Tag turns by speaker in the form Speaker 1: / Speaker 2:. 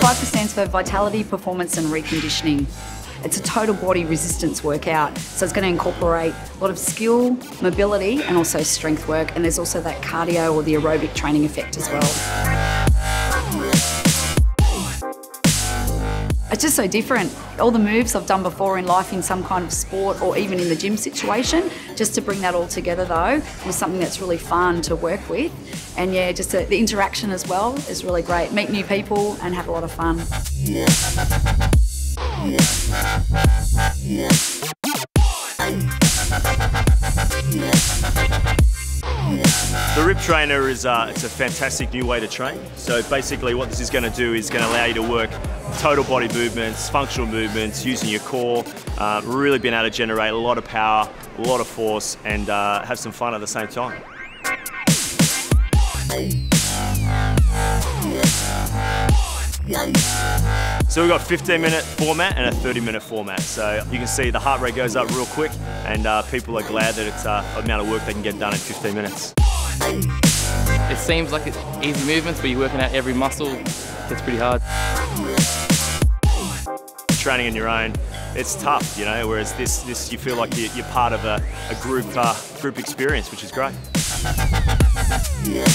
Speaker 1: ViPR stands for vitality, performance, and reconditioning. It's a total body resistance workout, so it's going to incorporate a lot of skill, mobility, and also strength work. And there's also that cardio or the aerobic training effect as well. It's just so different. All the moves I've done before in life in some kind of sport or even in the gym situation, just to bring that all together though was something that's really fun to work with. And yeah, just the interaction as well is really great. Meet new people and have a lot of fun.
Speaker 2: The RIP Trainer is uh, it's a fantastic new way to train. So basically what this is going to do is going to allow you to work total body movements, functional movements, using your core, uh, really being able to generate a lot of power, a lot of force and uh, have some fun at the same time. So we've got 15 minute format and a 30 minute format. So you can see the heart rate goes up real quick and uh, people are glad that it's uh, the amount of work they can get done in 15 minutes.
Speaker 3: It seems like it's easy movements, but you're working out every muscle. It's pretty hard.
Speaker 2: Training on your own, it's tough, you know, whereas this, this you feel like you're, part of a, a group, uh, group experience, which is great. Yeah.